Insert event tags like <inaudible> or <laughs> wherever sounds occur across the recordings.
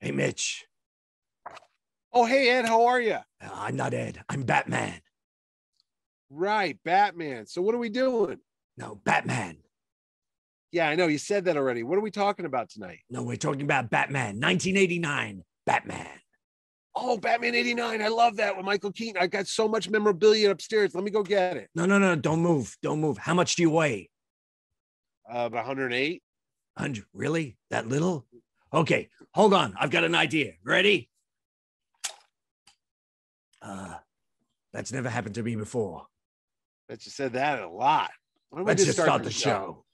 Hey, Mitch. Oh, hey, Ed, how are you? Uh, I'm not Ed. I'm Batman. Right, Batman. So, what are we doing? No, Batman. Yeah, I know you said that already. What are we talking about tonight? No, we're talking about Batman, 1989. Batman. Oh, Batman 89. I love that with Michael Keaton. I got so much memorabilia upstairs. Let me go get it. No, no, no. Don't move. Don't move. How much do you weigh? Uh, about 108. 100. Really? That little? Okay, hold on. I've got an idea. Ready? Uh, that's never happened to me before. Bet you said that a lot. Let's just start the show.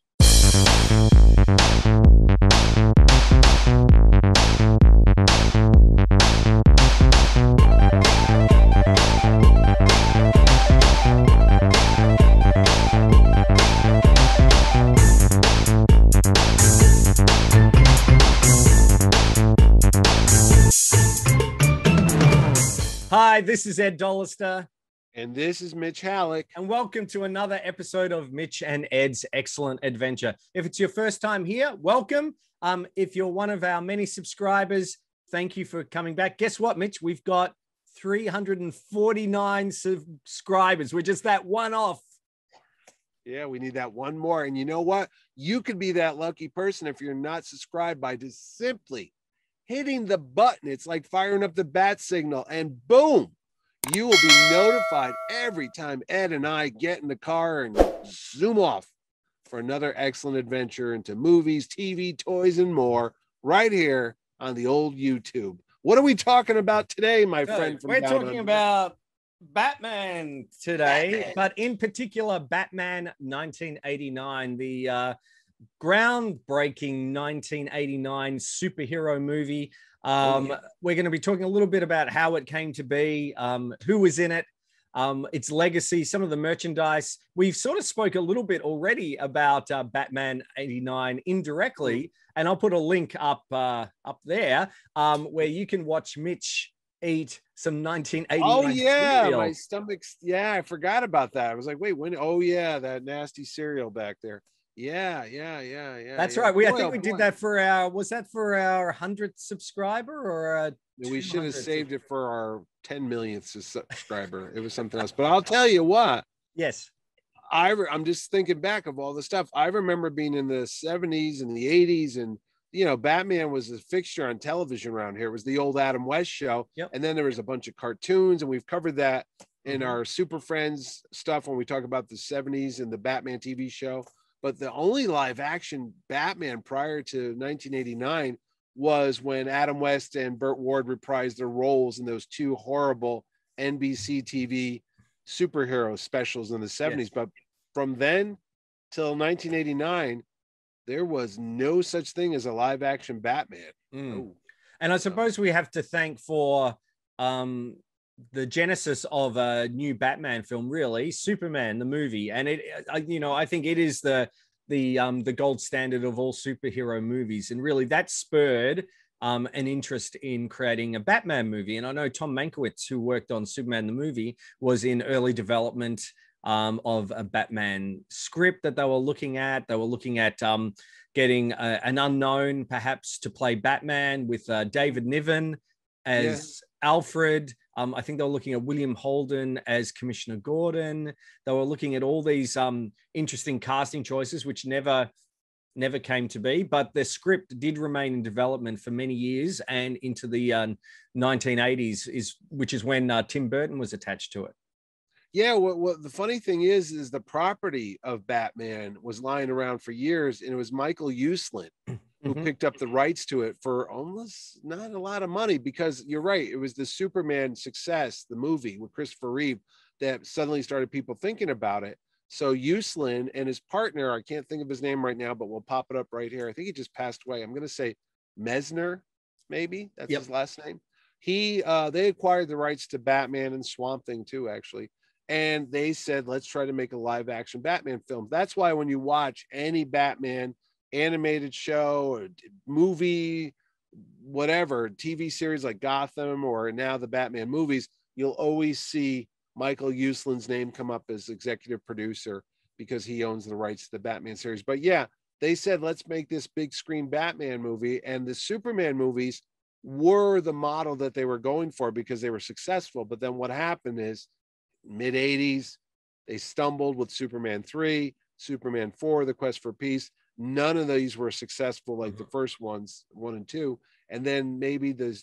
Hi, this is Ed Dollister, And this is Mitch Halleck. and welcome to another episode of Mitch and Ed's Excellent Adventure. If it's your first time here, welcome. Um, if you're one of our many subscribers, thank you for coming back. Guess what, Mitch? We've got 349 subscribers. We're just that one off. Yeah, we need that one more. And you know what? You could be that lucky person if you're not subscribed by just simply hitting the button. It's like firing up the bat signal, and boom, you will be notified every time Ed and I get in the car and zoom off for another excellent adventure into movies, TV, toys, and more right here on the old YouTube. What are we talking about today, my friend? from We're talking under? about Batman today, Batman. but in particular, Batman 1989, the uh, groundbreaking 1989 superhero movie. Um, yeah. We're going to be talking a little bit about how it came to be, um, who was in it, um, its legacy, some of the merchandise. We've sort of spoke a little bit already about uh, Batman 89 indirectly, and I'll put a link up uh, up there um, where you can watch Mitch eat some 1989. Oh yeah, cereal. my stomach's yeah, I forgot about that. I was like, wait, when oh yeah, that nasty cereal back there. Yeah, yeah, yeah, yeah. That's yeah. right. We I Boy, think oh, we did boy. that for our was that for our hundredth subscriber or uh, We should have saved it for our 10 millionth subscriber. It was something else. But I'll tell you what, yes. I re- I'm just thinking back of all the stuff. I remember being in the 70s and the 80s and you know, Batman was a fixture on television around here. It was the old Adam West show. Yep. And then there was a bunch of cartoons, and we've covered that in Mhm. our Super Friends stuff when we talk about the 70s and the Batman TV show. But the only live action Batman prior to 1989 was when Adam West and Burt Ward reprised their roles in those two horrible NBC TV superhero specials in the 70s. But from then till 1989, there was no such thing as a live action Batman. Mm. Oh, And I suppose we have to thank for um, the genesis of a new Batman film, really, Superman the movie, and it, uh, you know, I think it is the the um, the gold standard of all superhero movies, and really that spurred um, an interest in creating a Batman movie. And I know Tom Mankiewicz, who worked on Superman the movie, was in early development um, of a Batman script that they were looking at. They were looking at um, getting a, an unknown, perhaps, to play Batman with uh, David Niven as Alfred. Um, I think they were looking at William Holden as Commissioner Gordon. They were looking at all these um, interesting casting choices, which never never came to be. But the script did remain in development for many years and into the uh, 1980s, is which is when uh, Tim Burton was attached to it. Yeah, what, what the funny thing is, is the property of Batman was lying around for years, and it was Michael Uslan <clears throat> who Mhm. picked up the rights to it for almost not a lot of money because you're right, it was the Superman success, the movie with Christopher Reeve, that suddenly started people thinking about it. So Uslan and his partner, I can't think of his name right now, but we'll pop it up right here. I think he just passed away. I'm going to say Mesner, maybe that's Yep. his last name. He, uh, they acquired the rights to Batman and Swamp Thing too, actually and they said let's try to make a live action batman film that's why when you watch any batman animated show or movie whatever tv series like gotham or now the batman movies you'll always see michael uslan's name come up as executive producer because he owns the rights to the batman series but yeah they said let's make this big screen batman movie and the superman movies were the model that they were going for because they were successful. But then what happened is mid 80s, they stumbled with Superman 3, Superman 4, The Quest for Peace. None of these were successful like the mm-hmm. first ones, one and two. And then maybe the,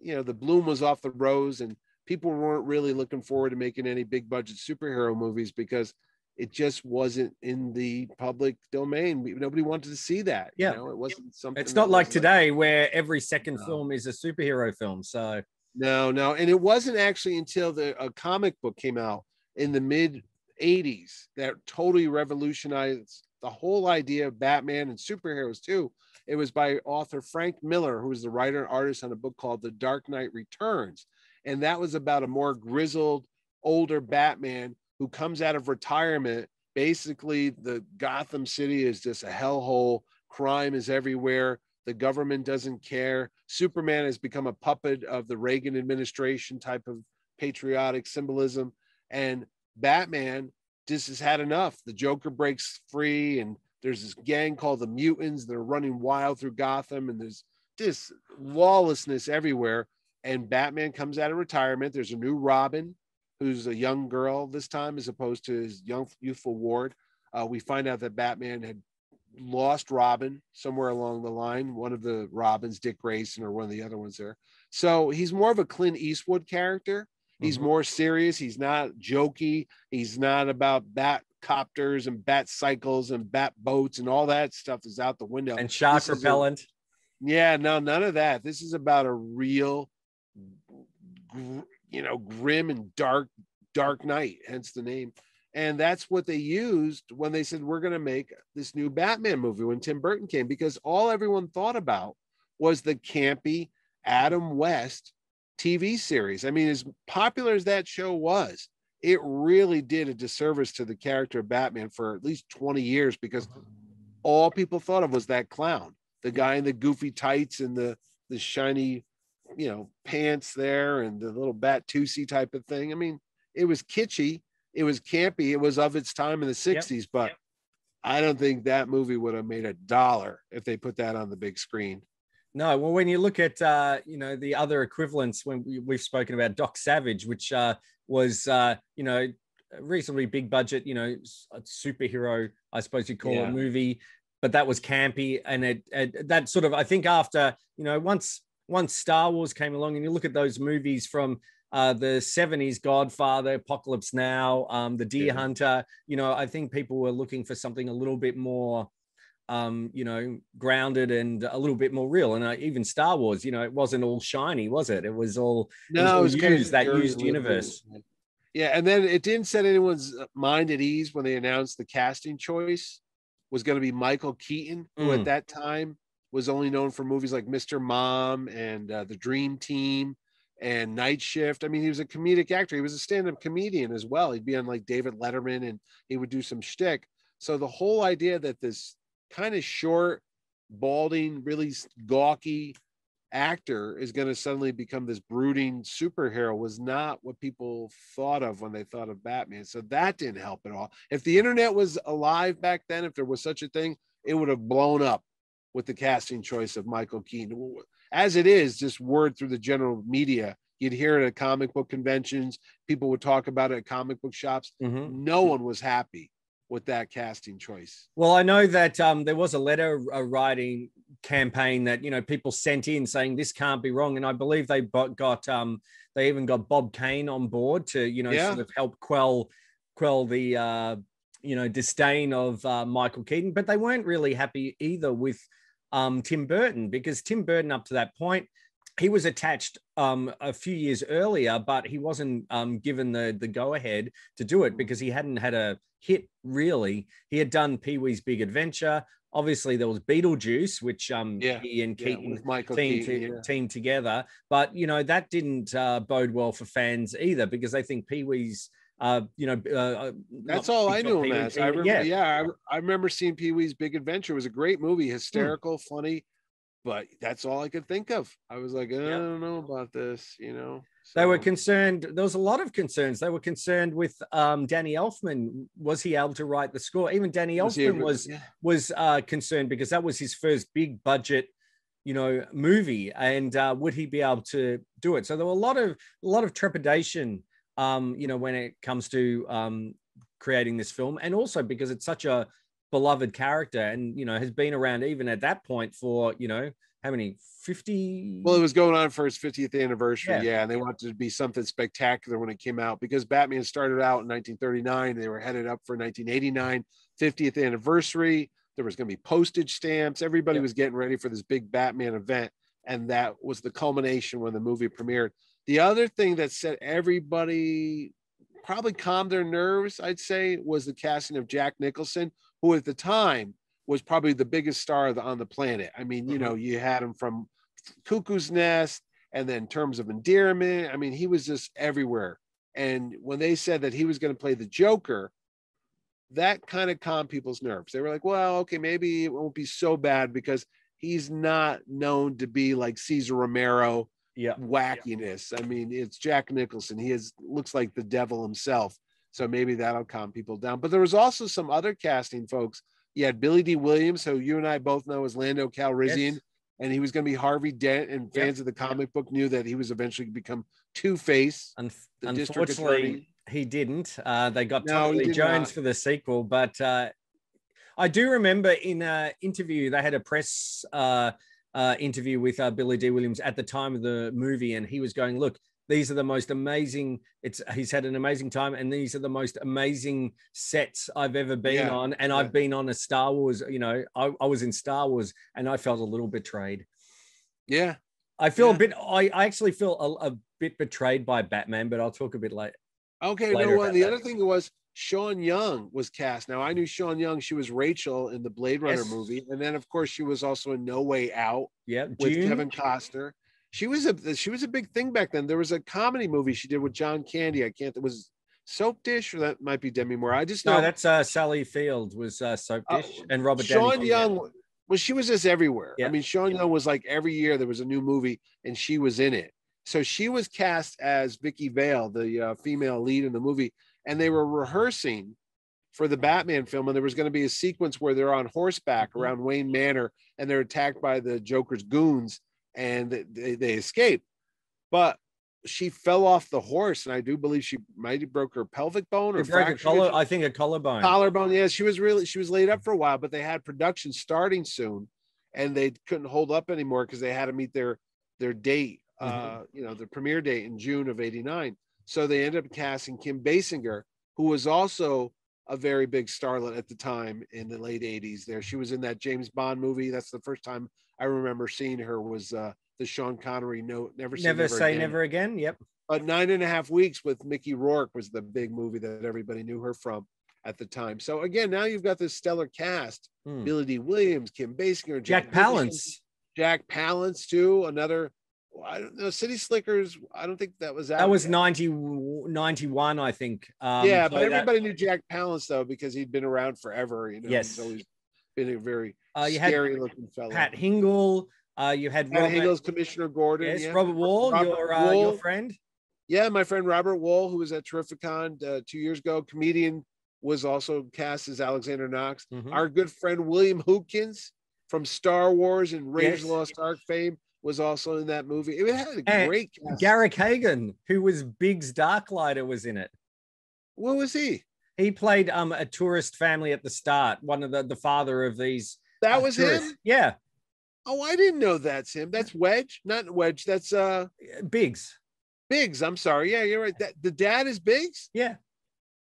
you know, the bloom was off the rose and people weren't really looking forward to making any big budget superhero movies because it just wasn't in the public domain. Nobody wanted to see that. Yeah, you know? it wasn't something. It's not like today like, where every second no. film is a superhero film. So no, no, and it wasn't actually until the a comic book came out in the mid '80s that totally revolutionized the whole idea of Batman and superheroes too. It was by author Frank Miller, who was the writer and artist on a book called The Dark Knight Returns, and that was about a more grizzled, older Batman who comes out of retirement. Basically, the Gotham City is just a hellhole. Crime is everywhere. The government doesn't care. Superman has become a puppet of the Reagan administration type of patriotic symbolism. And Batman just has had enough. The Joker breaks free, and there's this gang called the Mutants. that are running wild through Gotham, and there's just lawlessness everywhere. And Batman comes out of retirement. There's a new Robin who's a young girl this time as opposed to his young youthful ward. Uh, we find out that Batman had lost Robin somewhere along the line. One of the Robins, Dick Grayson, or one of the other ones there. So he's more of a Clint Eastwood character. He's mm-hmm. more serious. He's not jokey. He's not about bat copters and bat cycles and bat boats and all that stuff is out the window. And shark repellent. A, yeah, no, none of that. This is about a real you know, grim and dark, dark night, hence the name. And that's what they used when they said, we're going to make this new Batman movie when Tim Burton came, because all everyone thought about was the campy Adam West TV series. I mean, as popular as that show was, it really did a disservice to the character of Batman for at least 20 years because all people thought of was that clown, the guy in the goofy tights and the the shiny you know, pants there and the little Batusi type of thing. I mean, it was kitschy, it was campy, it was of its time in the 60s, yep. but yep. I don't think that movie would have made a dollar if they put that on the big screen. No, well, when you look at uh, you know the other equivalents, when we, have spoken about Doc Savage, which uh, was uh, you know reasonably big budget, you know, superhero, I suppose you call yeah. it movie, but that was campy, and it, it that sort of I think after you know once once Star Wars came along, and you look at those movies from uh, the 70s Godfather, Apocalypse Now, um, The Deer yeah. Hunter, you know, I think people were looking for something a little bit more, um, you know, grounded and a little bit more real. And uh, even Star Wars, you know, it wasn't all shiny, was it? It was all, no, it was, it was used, that used universe. Yeah. And then it didn't set anyone's mind at ease when they announced the casting choice was going to be Michael Keaton, who mm. at that time was only known for movies like Mr. Mom and uh, The Dream Team and Night Shift. I mean, he was a comedic actor. He was a stand-up comedian as well. He'd be on like David Letterman and he would do some shtick. So the whole idea that this kind of short, balding, really gawky actor is going to suddenly become this brooding superhero was not what people thought of when they thought of Batman. So that didn't help at all. If the internet was alive back then, if there was such a thing, it would have blown up with the casting choice of Michael Keaton. As it is, just word through the general media, you'd hear it at comic book conventions. People would talk about it at comic book shops. Mm-hmm. No one was happy with that casting choice. Well, I know that um, there was a letter writing campaign that you know people sent in saying this can't be wrong, and I believe they got um, they even got Bob Kane on board to you know yeah. sort of help quell quell the uh, you know disdain of uh, Michael Keaton, but they weren't really happy either with um, Tim Burton because Tim Burton, up to that point, he was attached um, a few years earlier, but he wasn't um, given the the go ahead to do it because he hadn't had a hit really. He had done Pee Wee's Big Adventure. Obviously, there was Beetlejuice, which um, yeah, he and Keaton yeah, teamed, Keaton, yeah. teamed together. But you know that didn't uh, bode well for fans either because they think Pee Wee's uh, you know, uh, uh that's all I knew him as. I remember, yeah, yeah I, I, remember seeing Pee Wee's Big Adventure. It was a great movie, hmm. hysterical, hmm. funny, but that's all I could think of. I was like, I yeah. don't know about this, you know. So. They were concerned. There was a lot of concerns. They were concerned with um, Danny Elfman. Was he able to write the score? Even Danny was Elfman was yeah. was uh, concerned because that was his first big budget you know, movie, and uh, would he be able to do it? So there were a lot of a lot of trepidation, um, you know, when it comes to um, creating this film, and also because it's such a beloved character, and you know, has been around even at that point for you know how many? 50 well it was going on for his 50th anniversary Yeah. yeah, and they wanted to be something spectacular when it came out because batman started out in 1939 they were headed up for 1989 50th anniversary there was going to be postage stamps everybody was getting ready for this big batman event and that was the culmination when the movie premiered. The other thing that set everybody probably calmed their nerves i'd say was the casting of jack nicholson who at the time was probably the biggest star the- on the planet i mean you Mhm. know you had him from Cuckoo's Nest, and then terms of endearment. I mean, he was just everywhere. And when they said that he was going to play the Joker, that kind of calmed people's nerves. They were like, well, okay, maybe it won't be so bad because he's not known to be like Cesar Romero yeah wackiness. I mean, it's Jack Nicholson. He is looks like the devil himself. So maybe that'll calm people down. But there was also some other casting folks. You had Billy Dee Williams, who you and I both know as Lando Calrissian, Yes. and he was going to be Harvey Dent. And Yep. fans of the comic book knew that he was eventually going to become Two Face. Un- unfortunately he didn't uh, they got No, Tommy Lee jones not. for the sequel but uh, i do remember in an interview they had a press uh, uh, interview with uh, billy dee williams at the time of the movie and he was going look these are the most amazing it's he's had an amazing time and these are the most amazing sets i've ever been Yeah, on and yeah. i've been on a star wars you know I, I was in star wars and i felt a little betrayed Yeah. i feel Yeah. a bit i, I actually feel a, a bit betrayed by batman but i'll talk a bit later Okay. Later no, well, the that. other thing was Sean Young was cast. Now I knew Sean Young. She was Rachel in the Blade Runner Yes. movie, and then of course she was also in No Way Out. yeah with June. Kevin Costner. She was a she was a big thing back then. There was a comedy movie she did with John Candy. I can't. It was Soap Dish, or that might be Demi Moore. I just know No, that's uh, Sally Field was uh, Soap Uh, Dish and Robert Sean. Young. Well, she was just everywhere. Yeah. I mean, Sean Young was like every year there was a new movie, and she was in it. So she was cast as Vicki Vale, the uh, female lead in the movie, and they were rehearsing for the Batman film, and there was going to be a sequence where they're on horseback Mhm. around Wayne Manor, and they're attacked by the Joker's goons, and they, they, escape. But she fell off the horse, and I do believe she might have broke her pelvic bone or fractured collar. I think a collarbone. collarbone. Yeah, she was really she was laid up for a while, but they had production starting soon, and they couldn't hold up anymore because they had to meet their their date, uh, Mhm. you know, the premiere date in June of '89. So they ended up casting Kim Basinger, who was also a very big starlet at the time in the late '80s. There, she was in that James Bond movie. That's the first time I remember seeing her. Was uh, the Sean Connery "No Never Say never, say Again. never again. Yep. But nine and a half weeks with Mickey Rourke was the big movie that everybody knew her from at the time. So again, now you've got this stellar cast: Hmm. Billy Dee Williams, Kim Basinger, Jack Nicholson, Palance. Jack Palance too. Another, I don't know, City Slickers. I don't think that was out That was yet. 90, 91, I think. Um, yeah, so but that- everybody knew Jack Palance though because he'd been around forever. You know, Yes. he's always been a very uh, you had scary looking fellow. Pat Hingle. Uh, you had Pat Robert. Hingle's Commissioner Gordon. yes, yeah. Robert Wuhl, Robert your uh, your friend. Yeah, my friend Robert Wuhl, who was at Terrificon uh, two years ago, comedian, was also cast as Alexander Knox. Mhm. Our good friend William Hootkins from Star Wars and Raiders Yes. Lost Ark fame was also in that movie. It had a And great cast. Garrick Hagon, who was Biggs Darklighter, was in it. what was he? He played um a tourist family at the start, one of the the father of these. That uh, was him. Yeah, Oh, I didn't know that's him. That's Wedge, not Wedge. That's uh Biggs. Biggs. I'm sorry. Yeah, you're right. That the dad is Biggs. Yeah.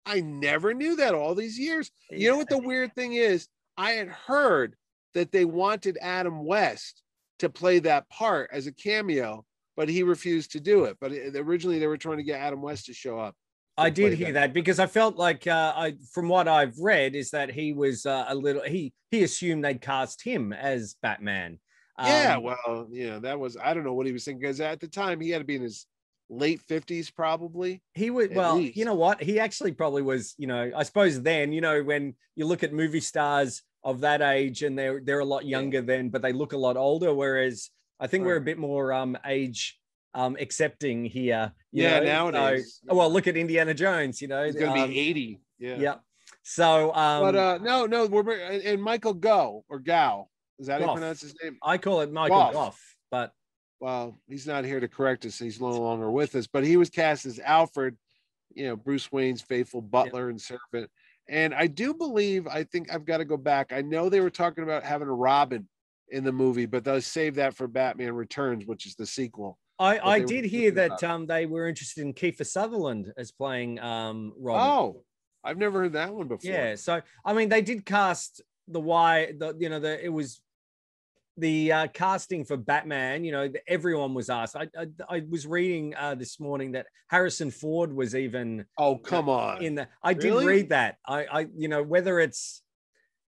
I never knew that all these years. You know what the weird thing is? I had heard that they wanted Adam West to play that part as a cameo, but he refused to do it. But originally they were trying to get Adam West to show up. I did hear that because I felt like uh, I, from what I've read, is that he was uh, a little. He he assumed they'd cast him as Batman. yeah, Um, well, you know, that was I don't know what he was thinking because at the time he had to be in his late 50s probably. he was. at Well, least. you know what? He actually probably was. You know, I suppose then, you know, when you look at movie stars of that age and they're they're a lot Yeah. younger then, but they look a lot older. Whereas I think we're a bit more um age um accepting here. you Yeah, know? nowadays. So, well, look at Indiana Jones. You know, He's going to um, be 80. Yeah. yeah. So um, but uh no, no, we're and, Michael Go or Gow. Is that how you pronounce his name? I call it Michael Goff. Goff, but Well, he's not here to correct us. He's no longer with us, but he was cast as Alfred, you know, Bruce Wayne's faithful butler and servant. And I do believe, I think I've got to go back. I know they were talking about having a Robin in the movie, but they'll save that for Batman Returns, which is the sequel. I, I did hear that um, they were interested in Kiefer Sutherland as playing um, Robin. Oh, I've never heard that one before. Yeah, so I mean, they did cast the why the you know the it was the uh, casting for Batman. You know, the- everyone was asked. I I, I was reading uh, this morning that Harrison Ford was even Oh, come on. in the. I did Really? read that. I I you know whether it's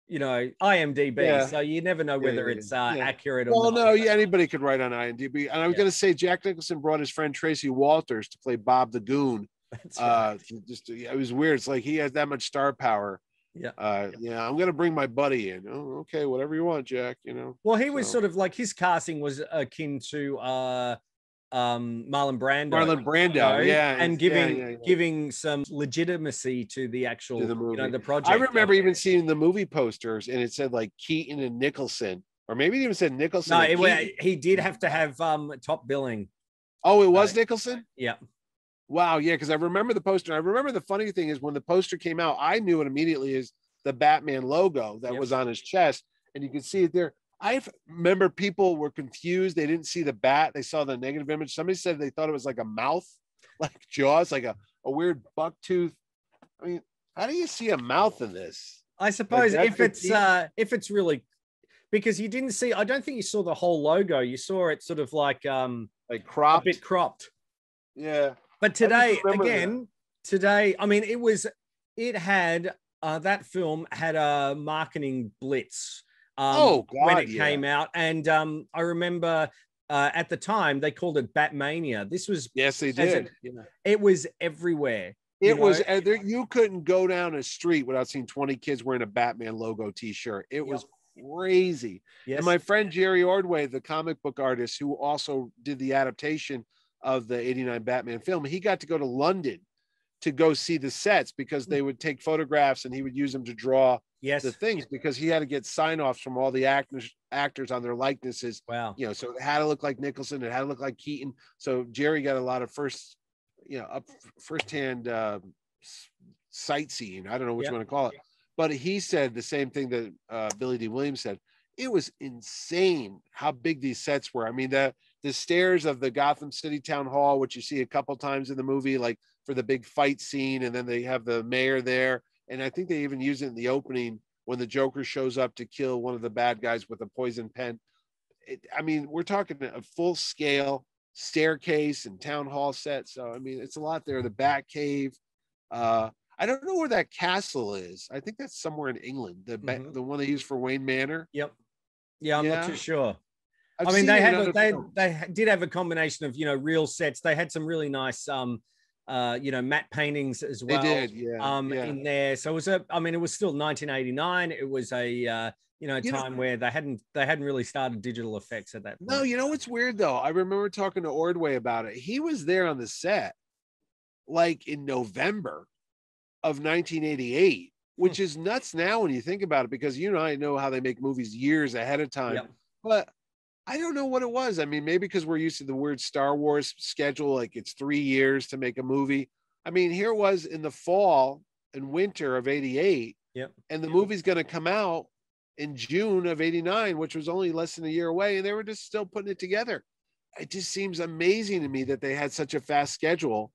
you know IMDb, Yeah. so you never know whether yeah, it's uh, yeah. accurate or Well, no, yeah, anybody could write on IMDb. And I was going to say Jack Nicholson brought his friend Tracy Walters to play Bob the Goon. <laughs> That's Uh, just it was weird. It's like he has that much star power. Yeah. Uh, yeah, I'm gonna bring my buddy in. Oh, okay, whatever you want, Jack. You know. Well, he was sort of like his casting was akin to uh um Marlon Brando. Marlon you Brando, know, yeah, and giving yeah, yeah. giving some legitimacy to the actual To the you know the project. I remember even seeing the movie posters, and it said like Keaton and Nicholson, or maybe it even said Nicholson. no, it, Keaton. he did have to have um top billing. Oh, it was uh, Nicholson. Yeah. Wow, yeah, because I remember the poster. I remember the funny thing is when the poster came out, I knew it immediately is the Batman logo that Yep. was on his chest, and you can see it there. I remember people were confused; they didn't see the bat; they saw the negative image. Somebody said they thought it was like a mouth, <laughs> like jaws, like a, a weird buck tooth. I mean, how do you see a mouth in this? I suppose that's if it's uh if it's really because you didn't see I don't think you saw the whole logo. You saw it sort of like um Like a cropped? bit cropped. Yeah. But today, remember that. again, today, I mean, it was, it had, uh, that film had a marketing blitz. Um, Oh, when it yeah. came out. And um, I remember uh, at the time they called it Batmania. This was, Yes, they did. it- Yeah. it was everywhere. you It was know? uh, there, you couldn't go down a street without seeing 20 kids wearing a Batman logo t-shirt. It was crazy. Yes. And my friend Jerry Ordway, the comic book artist who also did the adaptation of the 89 Batman film, he got to go to London to go see the sets because they would take photographs and he would use them to draw yes. the things because he had to get sign-offs from all the actors actors on their likenesses Wow. you know, so it had to look like Nicholson, it had to look like Keaton. So Jerry got a lot of first, you know, up firsthand uh, s- sightseeing. I don't know what Yeah. you want to call it, but he said the same thing that uh, Billy Dee Williams said. It was insane how big these sets were. I mean, the the stairs of the Gotham City Town Hall, which you see a couple times in the movie, like for the big fight scene, and then they have the mayor there, and I think they even use it in the opening when the Joker shows up to kill one of the bad guys with a poison pen it, I mean, we're talking a full scale staircase and town hall set. So I mean, it's a lot there. The Bat Cave. Uh, I don't know where that castle is. I think that's somewhere in England. The Mhm. the one they use for Wayne Manor. Yep. Yeah, I'm Yeah. not too sure. I've I mean, they had other they films. they did have a combination of you know real sets. They had some really nice um uh you know matte paintings as They well. did, yeah. um yeah. in there. So it was a I mean it was still 1989. It was a uh you know You know- time where they hadn't they hadn't really started digital effects at that point. No, you know what's weird though? I remember talking to Ordway about it. He was there on the set like in November of 1988, which is nuts now when you think about it, because you know I know how they make movies years ahead of time. Yep. But I don't know what it was. I mean, maybe because we're used to the weird Star Wars schedule, like it's three years to make a movie. I mean, here it was in the fall and winter of 88. Yep. And the movie's going to come out in June of 89, which was only less than a year away. And they were just still putting it together. It just seems amazing to me that they had such a fast schedule,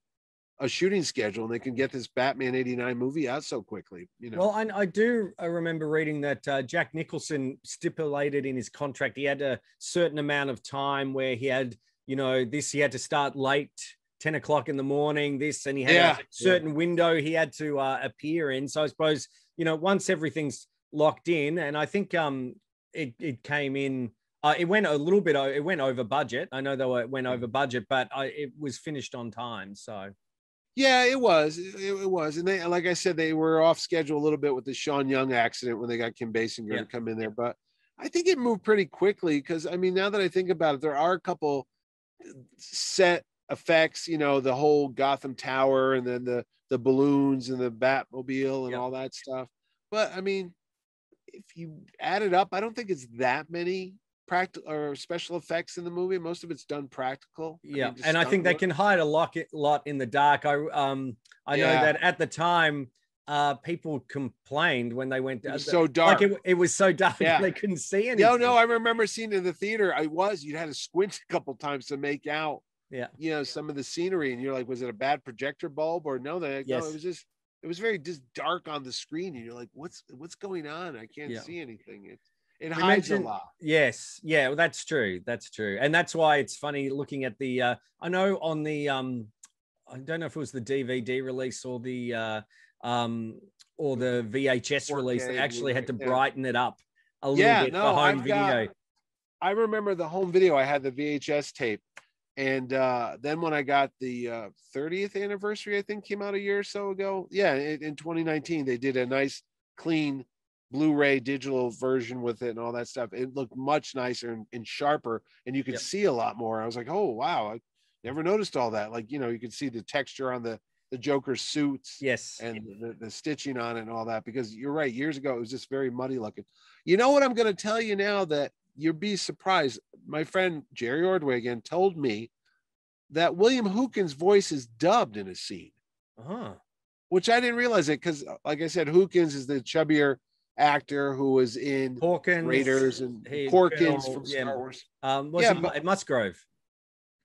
a shooting schedule, and they can get this Batman 89 movie out so quickly. You know, Well, I, I do uh, remember reading that uh, Jack Nicholson stipulated in his contract he had a certain amount of time where he had, you know, this he had to start late, 10 o'clock in the morning, this, and he had Yeah, a certain window he had to uh, appear in. So I suppose, you know, once everything's locked in, and I think um it, it came in. Uh, it went a little bit. It went over budget. I know they were, it went over budget, but I, it was finished on time. So Yeah, it was. It, it was. And they, like I said, they were off schedule a little bit with the Sean Young accident when they got Kim Basinger Yeah. to come in there. But I think it moved pretty quickly because, I mean, now that I think about it, there are a couple uh, set effects, you know, the whole Gotham Tower and then the, the balloons and the Batmobile and Yeah. all that stuff. But I mean, if you add it up, I don't think it's that many practical or special effects in the movie. Most of it's done practical. Yeah, mean, and I think they can hide a lot, lot in the dark. I um I know that at the time, uh, people complained when they went It was uh, so dark. like it, it was so dark Yeah. they couldn't see anything. No, no, I remember seeing it in the theater. I was, you had to squint a couple times to make out, Yeah. you know, some of the scenery. And you're like, was it a bad projector bulb or no? They, Yes. no, it was just, it was very just dark on the screen. And you're like, what's, what's going on? I can't Yeah. see anything. It, it hides a lot. Yes, yeah, well, that's true. That's true, and that's why it's funny looking at the. Uh, I know on the um, I don't know if it was the DVD release or the uh, um, or the VHS release. They actually had to brighten it up a little Yeah, bit no, for home I've video. got- I remember the home video. I had the VHS tape. And uh, then when I got the uh, 30th anniversary, I think came out a year or so ago. Yeah, in, in 2019, they did a nice, clean Blu-ray digital version with it and all that stuff. It looked much nicer and, and sharper, and you could Yep. see a lot more. I was like, oh wow, I never noticed all that. Like you know, you could see the texture on the the Joker's suits Yes, and the, the stitching on it and all that because you're right years ago it was just very muddy looking you know what i'm going to tell you now that you'll be surprised my friend jerry ordway again told me that william hootkins voice is dubbed in a scene uh-huh. which i didn't realize it because like i said hootkins is the chubbier actor who was in Hawkins, raiders and he- porkins Colonel- from yeah, star wars Um, was Yeah, it Musgrove?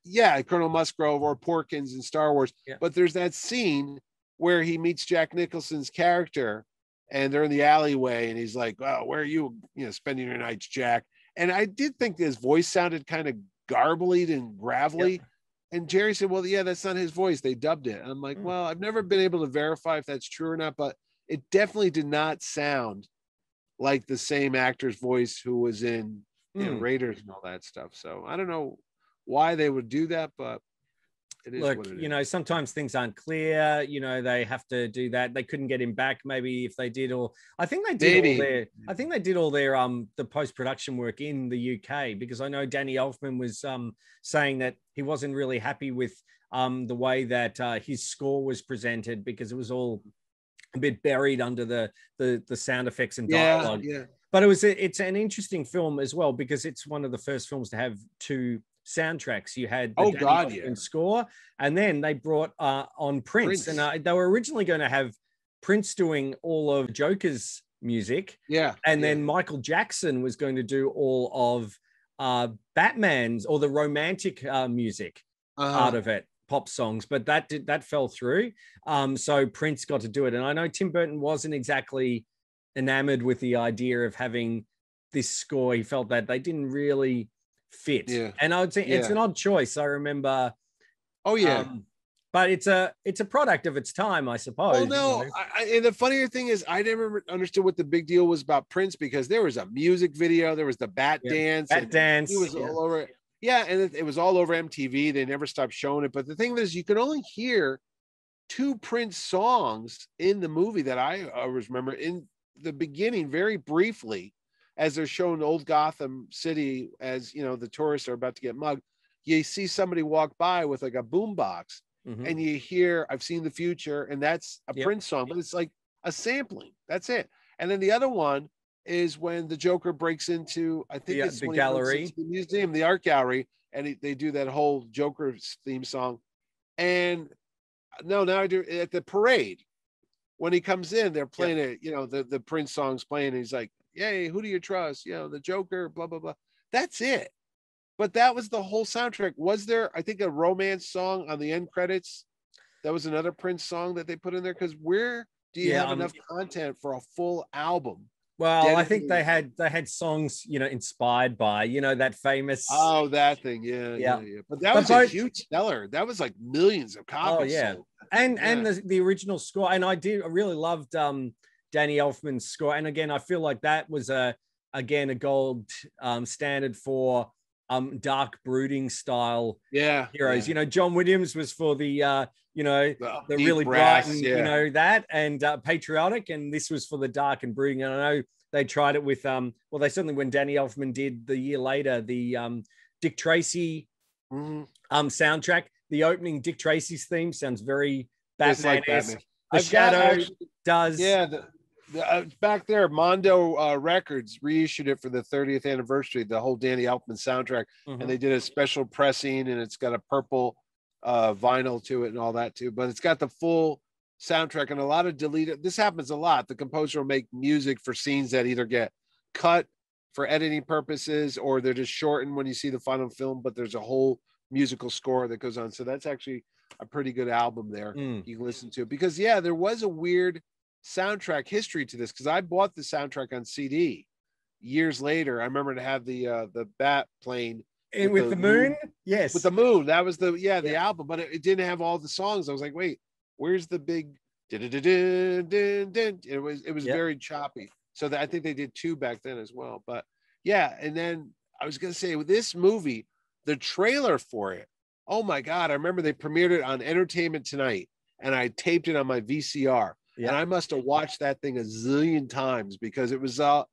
yeah, Colonel Musgrove or Porkins in Star Wars. Yeah. But there's that scene where he meets Jack Nicholson's character and they're in the alleyway and he's like, Oh, where are you, you know, spending your nights, Jack? And I did think his voice sounded kind of garbled and gravelly. And Jerry said, Well, yeah, that's not his voice. They dubbed it. And I'm like, Hmm. Well, I've never been able to verify if that's true or not, but it definitely did not sound like the same actor's voice who was in you know, Hmm. Raiders and all that stuff. So I don't know why they would do that, but it is Look, what it you is. know, sometimes things aren't clear. You know, they have to do that. They couldn't get him back, maybe if they did, or I think they did Maybe. all their. I think they did all their um the post production work in the UK because I know Danny Elfman was um saying that he wasn't really happy with um the way that uh, his score was presented because it was all a bit buried under the the the sound effects and dialogue yeah, but it was a, it's an interesting film as well because it's one of the first films to have two soundtracks. You had the Oh, Danny God, yeah. score, and then they brought uh, on Prince, Prince. and uh, they were originally going to have Prince doing all of Joker's music, yeah. and yeah. then Michael Jackson was going to do all of uh, Batman's or the romantic uh, music Uh-huh. part of it pop songs but that did that fell through um so prince got to do it and i know tim burton wasn't exactly enamored with the idea of having this score he felt that they didn't really fit Yeah. and i would say it's an odd choice i remember oh yeah. um, but it's a it's a product of its time i suppose well, you no, know. I, I, and the funnier thing is, I never understood what the big deal was about Prince because there was a music video, there was the Bat Yeah, Dance, Bat Dance, he was yeah. all over it. Yeah, and it, it was all over MTV. They never stopped showing it. But the thing is, you can only hear two Prince songs in the movie that I always remember in the beginning, very briefly, as they're showing old Gotham City as you know the tourists are about to get mugged. You see somebody walk by with like a boombox, Mhm. and you hear "I've seen the future," and that's a Yep. Prince song, but it's like a sampling. That's it. And then the other one is when the Joker breaks into, I think The, uh, it's the gallery. the museum, the art gallery, and he, they do that whole Joker theme song. And no, now I do at the parade when he comes in, they're playing it. You know, the the Prince song's playing. And he's like, "Yay, who do you trust?" You know, the Joker. Blah blah blah. That's it. But that was the whole soundtrack. Was there, I think, a romance song on the end credits? That was another Prince song that they put in there. Because where do you Yeah, have um, enough content for a full album? Well i think they had they had songs you know inspired by you know that famous Oh, that thing. Yeah, yeah, Yeah. yeah. But that But was a huge seller. That was like millions of copies. Oh, yeah. sold. and and the, the original score and i did i really loved um danny elfman's score and again i feel like that was a again a gold um standard for um dark brooding style Yeah. heroes yeah. you know john williams was for the uh you know the deep really brass, bright and yeah. you know that and uh, patriotic and this was for the dark and brooding and i know they tried it with um well they certainly when danny elfman did the year later the um dick tracy Mhm. um soundtrack the opening dick tracy's theme sounds very It's like batman-esque Batman. the I've shadow does yeah, the, uh, back there, Mondo uh, Records reissued it for the 30th anniversary, the whole Danny Elfman soundtrack, Mhm. and they did a special pressing, and it's got a purple uh, vinyl to it and all that too. But it's got the full soundtrack and a lot of deleted. This happens a lot. The composer will make music for scenes that either get cut for editing purposes or they're just shortened when you see the final film. But there's a whole musical score that goes on. So that's actually a pretty good album there Mm. you can listen to it because yeah there was a weird soundtrack history to this because i bought the soundtrack on cd years later i remember to have the uh the bat plane And with with the the moon, moon- yes. with the moon that was the yeah the Yeah. album but it, it didn't have all the songs i was like wait where's the big it was it was Yep. very choppy so that i think they did two back then as well but yeah and then i was gonna say with this movie the trailer for it oh my god i remember they premiered it on entertainment tonight and i taped it on my vcr Yeah. and i must have watched that thing a zillion times because it was uh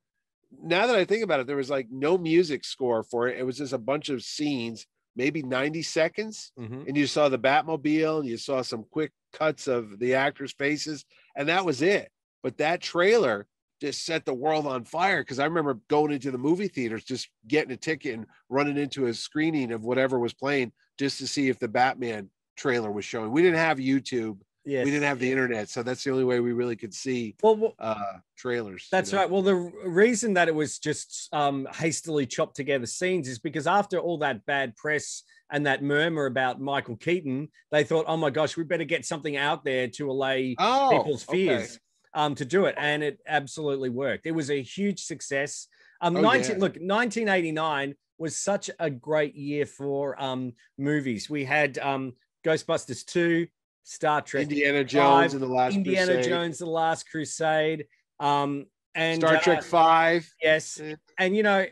now that i think about it there was like no music score for it it was just a bunch of scenes maybe 90 seconds Mhm. and you saw the Batmobile and you saw some quick cuts of the actors' faces, and that was it. But that trailer just set the world on fire because I remember going into the movie theaters, just getting a ticket and running into a screening of whatever was playing just to see if the Batman trailer was showing. We didn't have YouTube, Yes. we didn't have the internet, so that's the only way we really could see Well, well, uh trailers. you That's know? right. Well, the reason that it was just um, hastily chopped together scenes is because after all that bad press and that murmur about Michael Keaton, they thought, oh my gosh, we better get something out there to allay Oh, people's okay. fears um, to do it. And it absolutely worked. It was a huge success. Um, Oh, 19, yeah. Look, 1989 was such a great year for um, movies. We had um, Ghostbusters 2, Star Trek Indiana Jones Five, and the Last Indiana Crusade, Jones, The Last Crusade, um, and Star uh, Trek Five. yes, Eh. and you know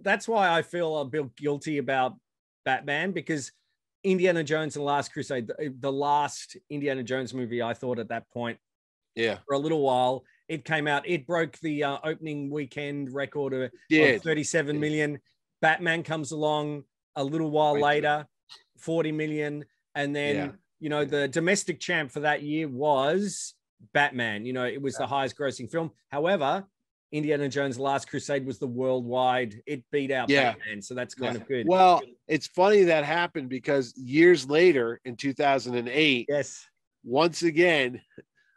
that's why I feel a bit guilty about Batman because Indiana Jones and The Last Crusade, the, the last Indiana Jones movie, I thought at that point Yeah, for a little while, it came out, it broke the uh, opening weekend record of, did of 37 Did. million. Batman comes along a little while Right. later, 40 million, and then Yeah. You know the domestic champ for that year was Batman. You know, it was the highest grossing film. However, Indiana Jones: Last Crusade was the worldwide. It beat out Yeah. Batman, so that's kind Yeah. of good. Well, it's funny that happened because years later in 2008, yes, once again,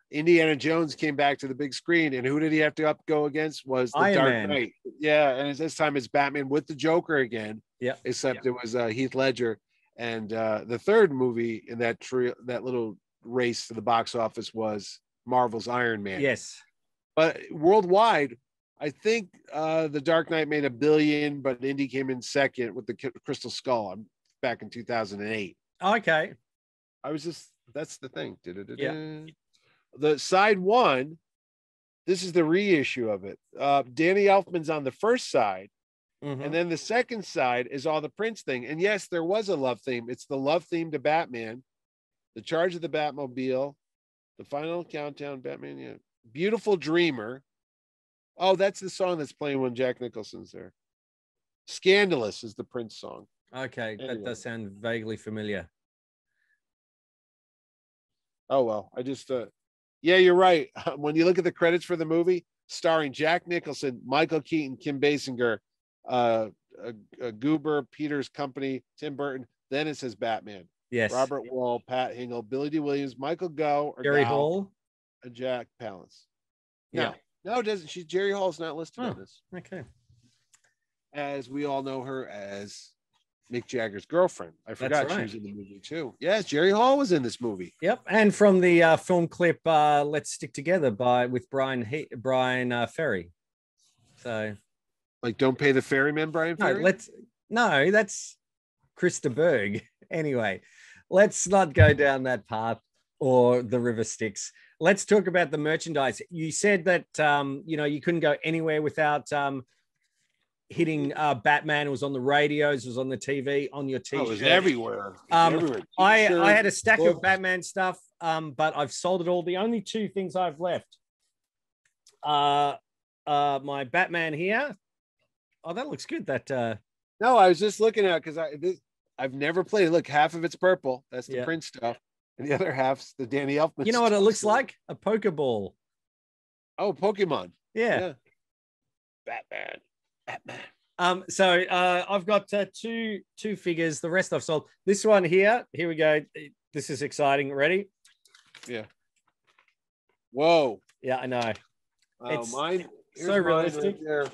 Indiana Jones came back to the big screen, and who did he have to up go against? Was the Iron Dark Man. Knight? Yeah, and this time it's Batman with the Joker again. Yeah. except it was uh, Heath Ledger, and uh, the third movie in that trio, that little race to the box office was Marvel's Iron Man. yes, but worldwide, I think uh, the Dark Knight made a billion, but Indy came in second with the Crystal Skull. I'm back in 2008. okay, I was just that's the thing. Yeah. The side one, this is the reissue of it. Uh, Danny Elfman's on the first side, Mhm. and then the second side is all the Prince thing. And yes, there was a love theme. It's the love theme to Batman, the Charge of the Batmobile, the Final Countdown, Batman. Yeah, Beautiful Dreamer. Oh, that's the song that's playing when Jack Nicholson's there. Scandalous is the Prince song. okay, that does sound vaguely familiar. Oh well, I just uh yeah, you're right. <laughs> When you look at the credits for the movie, starring Jack Nicholson, Michael Keaton, Kim Basinger, uh, uh, uh Guber, Peter's Company, Tim Burton, then it says Batman. Yes, Robert Wuhl, Pat Hingle, Billy Dee Williams, Michael Go, or Jerry Gal, Hall. and Jack Palance. Yeah. No, no, it doesn't. She's Jerry Hall's not listed Oh. on this. Okay. As we all know her as Mick Jagger's girlfriend. I forgot she was in the movie too. Yes, Jerry Hall was in this movie. Yep, and from the uh, film clip uh, "Let's Stick Together" by with Brian he- Brian uh, Ferry. So Like, don't pay the ferryman, Brian no, Ferry. let's no, that's Chris de Burgh. Anyway, let's not go down that path or the river Styx. Let's talk about the merchandise. You said that um, you know you couldn't go anywhere without um, hitting uh, Batman. It was on the radios, it was on the TV, on your Oh, t-shirt. it was everywhere. It was Um, everywhere. I, I had a stack of. Batman stuff, um, but I've sold it all. The only two things I've left uh, uh, my Batman here. Oh, that looks good. That uh, No, I was just looking at because I this, I've never played. Look, half of it's purple. That's the Yeah. Prince stuff, and the other half's the Danny Elfman. you know what it looks like? A Pokeball. Oh, Pokemon. Yeah. Yeah. Batman. Batman. Um, so uh, I've got uh, two two figures. The rest I've sold. This one here. Here we go. This is exciting. Ready? Yeah. Whoa. Yeah, I know. Oh, It's mine. so realistic. there.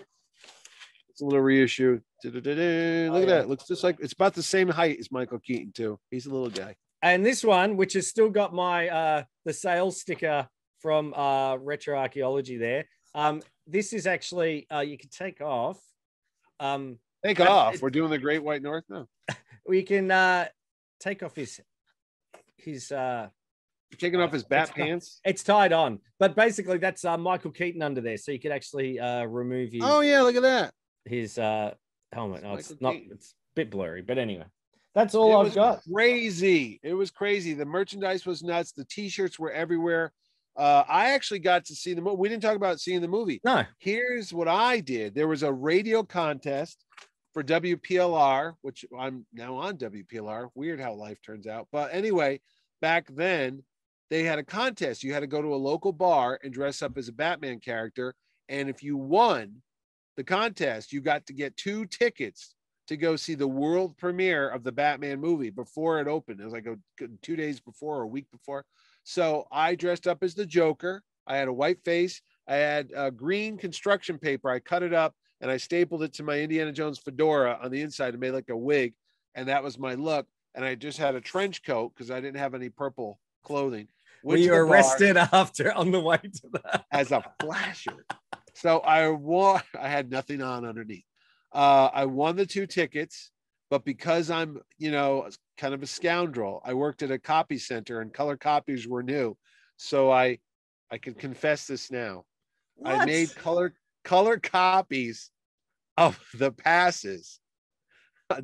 It's a little reissue. Du-du-du-du. Look Oh, at yeah. that. Looks just like it's about the same height as Michael Keaton too. He's a little guy. And this one, which has still got my uh, the sales sticker from uh, Retro Archaeology there. Um, this is actually uh, you can take off. Um, Take off. We're doing the Great White North now. <laughs> we can uh, take off his his. Uh, taking off his bat It's- pants. it's tied on, but basically that's uh, Michael Keaton under there, so you could actually uh, remove you. Oh yeah, look at that. His uh, helmet. No, it's not. It's a bit blurry, but anyway, that's all it I've was got. crazy. It was crazy. The merchandise was nuts. The t-shirts were everywhere. Uh, I actually got to see the movie. We didn't talk about seeing the movie. No, Here's what I did. There was a radio contest for WPLR, which I'm now on WPLR. Weird how life turns out. But anyway, back then they had a contest. You had to go to a local bar and dress up as a Batman character. And if you won the contest, you got to get two tickets to go see the world premiere of the Batman movie before it opened. It was like a, two days before or a week before. So I dressed up as the Joker. I had a white face. I had uh, green construction paper. I cut it up and I stapled it to my Indiana Jones fedora on the inside and made like a wig. And that was my look. And I just had a trench coat because I didn't have any purple clothing. were you arrested <laughs> after on the way to that? as a flasher. <laughs> So I won. <laughs> I had nothing on underneath. Uh, I won the two tickets, but because I'm, you know, kind of a scoundrel, I worked at a copy center and color copies were new. So I, I can confess this now. I made color color copies of <laughs> the passes,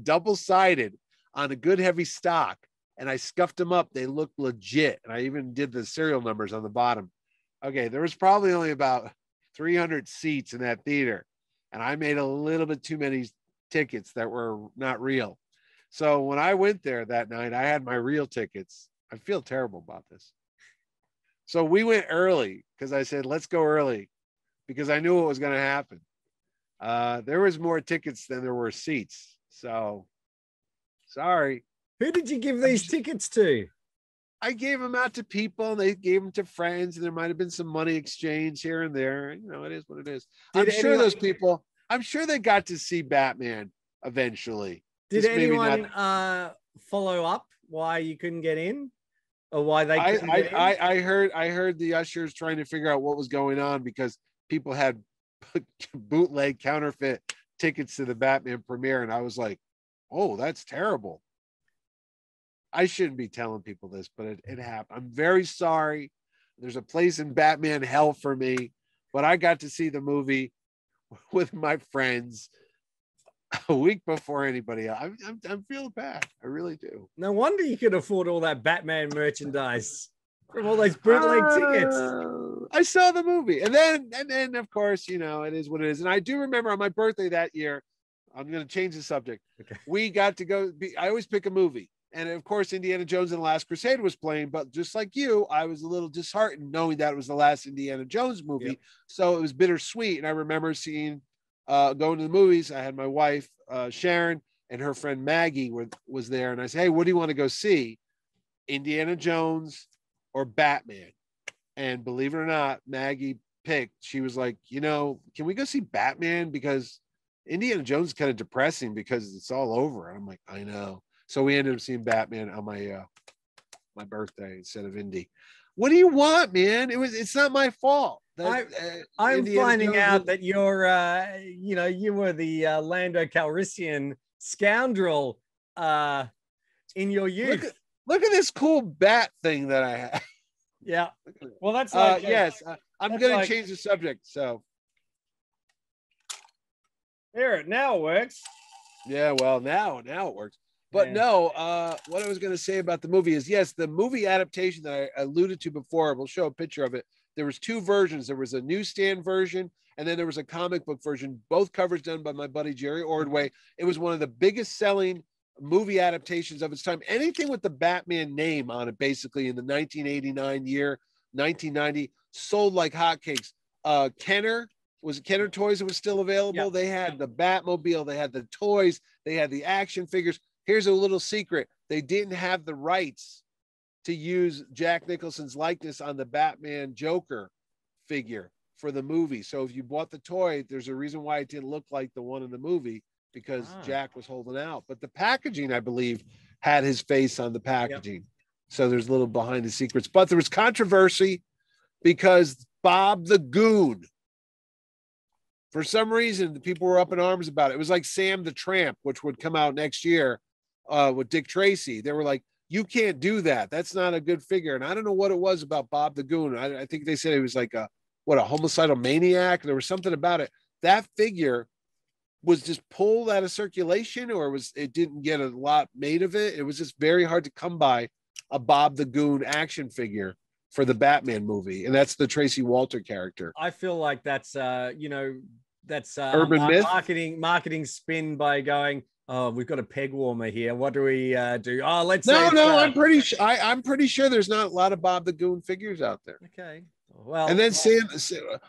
double sided on a good heavy stock, and I scuffed them up. They looked legit, and I even did the serial numbers on the bottom. Okay, there was probably only about 300 seats in that theater, and I made a little bit too many tickets that were not real. So when I went there that night, I had my real tickets. I feel terrible about this. So we went early because I said, let's go early because I knew what was going to happen. Uh, there was more tickets than there were seats. So sorry. Who did you give these tickets to? I gave them out to people. And they gave them to friends, and there might have been some money exchange here and there. You know, it is what it is. I'm sure anyone- those people. I'm sure they got to see Batman eventually. Did Just anyone uh, follow up why you couldn't get in, or why they I, couldn't I, get in? I, I heard I heard the ushers trying to figure out what was going on because people had <laughs> bootleg counterfeit tickets to the Batman premiere, and I was like, "Oh, that's terrible." I shouldn't be telling people this, but it, it happened. I'm very sorry. There's a place in Batman hell for me, but I got to see the movie <laughs> with my friends a week before anybody else. I'm, I'm, I'm feeling bad. I really do. no wonder you could afford all that Batman merchandise from all those bootleg tickets. Uh, I saw the movie, and then and then of course you know it is what it is. And I do remember on my birthday that year. I'm going to change the subject. Okay. We got to go. Be, I always pick a movie, and of course Indiana Jones and the Last Crusade was playing. But just like you, I was a little disheartened knowing that it was the last Indiana Jones movie. Yep. So it was bittersweet. And I remember seeing, uh, going to the movies. I had my wife uh, Sharon and her friend Maggie were, was there, and I said, "Hey, what do you want to go see? Indiana Jones or Batman?" And believe it or not, Maggie picked. She was like, "You know, can we go see Batman because Indiana Jones is kind of depressing because it's all over." And I'm like, "I know." So we ended up seeing Batman on my uh, my birthday instead of Indy. What do you want, man? It was. It's not my fault. that, I- uh, I'm Indiana finding Jones out was- that you're, uh, you know, you were the uh, Lando Calrissian scoundrel uh, in your youth. Look at, look at this cool bat thing that I have. yeah. <laughs> Look at it. Well, that's Uh, like, yes, uh, I'm going like- to change the subject. So, Here, now it works. yeah, well, now now it works. But Yeah. no, uh, what I was going to say about the movie is yes, the movie adaptation that I alluded to before. We'll show a picture of it. There was two versions. There was a newsstand version, and then there was a comic book version. Both covers done by my buddy Jerry Ordway. It was one of the biggest selling movie adaptations of its time. Anything with the Batman name on it, basically in the 1989 year, 1990, sold like hotcakes. uh, Kenner was it Kenner Toys that was still available. Yep. They had the Batmobile, they had the toys, they had the action figures. Here's a little secret: they didn't have the rights to use Jack Nicholson's likeness on the Batman Joker figure for the movie. So if you bought the toy, there's a reason why it didn't look like the one in the movie because Ah. Jack was holding out. But the packaging, I believe, had his face on the packaging. So there's a little behind the secrets. But there was controversy because Bob the Goon, for some reason, the people were up in arms about it. It was like Sam the Tramp, which would come out next year uh, with Dick Tracy. They were like, you can't do that. That's not a good figure. And I don't know what it was about Bob the Goon. I, I think they said he was like a what a homicidal maniac. There was something about it. That figure was just pulled out of circulation, or was it didn't get a lot made of it. It was just very hard to come by a Bob the Goon action figure for the Batman movie, and that's the Tracy Walter character. I feel like that's uh, you know, that's uh, Urban mar- myth? marketing marketing spin by going, oh, we've got a peg warmer here. What do we uh, do? Oh, let's No, no, uh, I'm pretty sure. I, I'm pretty sure there's not a lot of Bob the Goon figures out there. okay. Well, And then Sam,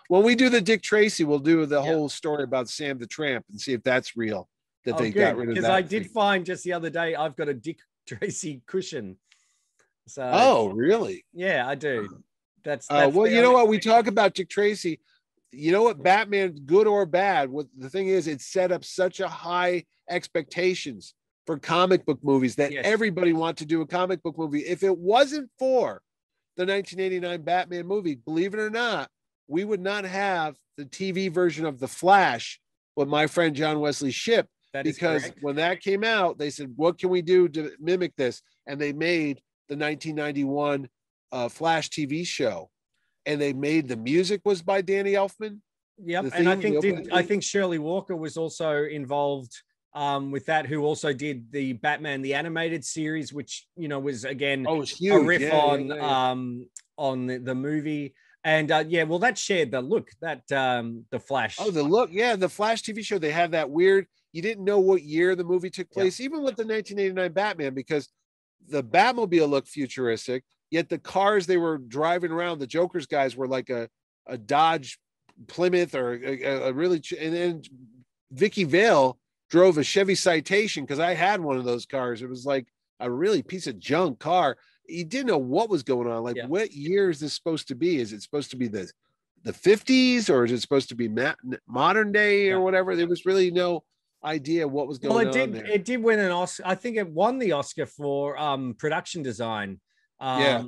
when we do the Dick Tracy, we'll do the Yeah. whole story about Sam the Tramp and see if that's real. That oh, they good, got rid of because. I did figure. find just the other day I've got a Dick Tracy cushion. So Oh, really? yeah, I do. That's, Uh, well, you know what? We talk about Dick Tracy. You know what? Batman, good or bad, what the thing is, it set up such a high expectations for comic book movies that Yes. everybody want to do a comic book movie. If it wasn't for the 1989 Batman movie, believe it or not, we would not have the TV version of The Flash with my friend John Wesley Shipp that because when that came out, they said, "What can we do to mimic this?" And they made the 1991 uh, Flash TV show, and they made the music was by Danny Elfman. Yep, the and I think did, I think Shirley Walker was also involved um, with that, who also did the Batman the animated series, which you know was again Oh, it's a riff Yeah, on yeah, yeah. um on the, the movie. And uh, yeah, well, that shared the look that um the Flash. Oh, the look, yeah, the Flash TV show. They have that weird. You didn't know what year the movie took place, even with the 1989 Batman, because the Batmobile looked futuristic. Yet the cars they were driving around, the Joker's guys were like a a Dodge Plymouth or a, a- really. ch- And then Vicki Vale drove a Chevy Citation because I had one of those cars. It was like a really piece of junk car. You didn't know what was going on. Like, Yeah. what year is this supposed to be? Is it supposed to be the the 50s or is it supposed to be ma- modern day or Yeah. whatever? There was really no idea what was going well, it on did. there. It did win an Oscar. I think it won the Oscar for um production design. Um, Yeah.